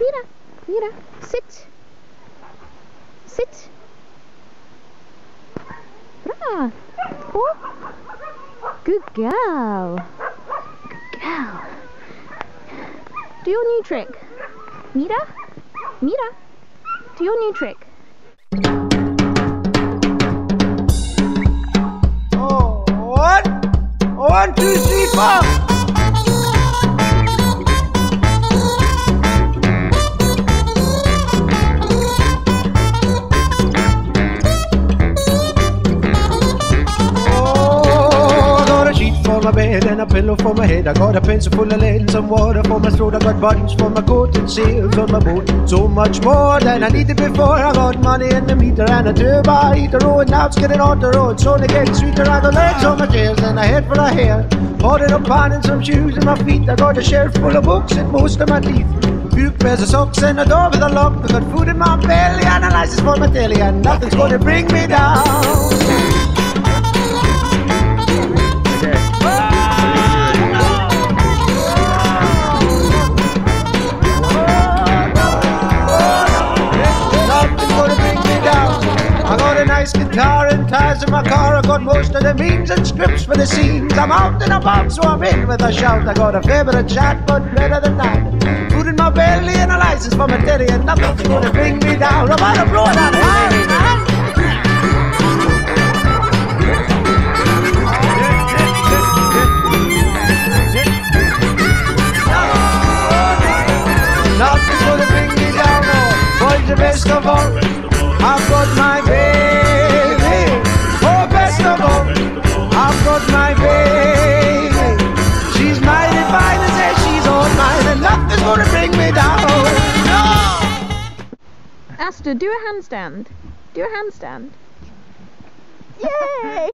Mira, Mira, sit. Sit. Bra. Oh. Good girl. Good girl. Do your new trick. Mira, Mira, do your new trick. Oh, one, one, two, three, four. For my bed and a pillow for my head. I got a pencil full of lead and some water for my throat. I got buttons for my coat and sails on my boat. So much more than I needed before. I got money in the meter and a turbo heater. Oh, and now it's getting on the road. So getting sweeter. I got legs on my chairs and a head for a hair. It up pan and some shoes in my feet. I got a shelf full of books and most of my teeth. Few pairs of socks and a door with a lock. I got food in my belly, analysis for my telly, and nothing's gonna bring me down. Nice guitar and tires in my car. I got most of the memes and scripts for the scenes. I'm out and about, so I'm in with a shout. I got a fair bit chat, but better than that. Food in my belly and a license for my telly, and nothing's gonna bring me down. I'm gonna blow it out. Nothing's gonna bring me down. Boys, the best of all. I've got my baby. Asta, do a handstand. Do a handstand. Yay!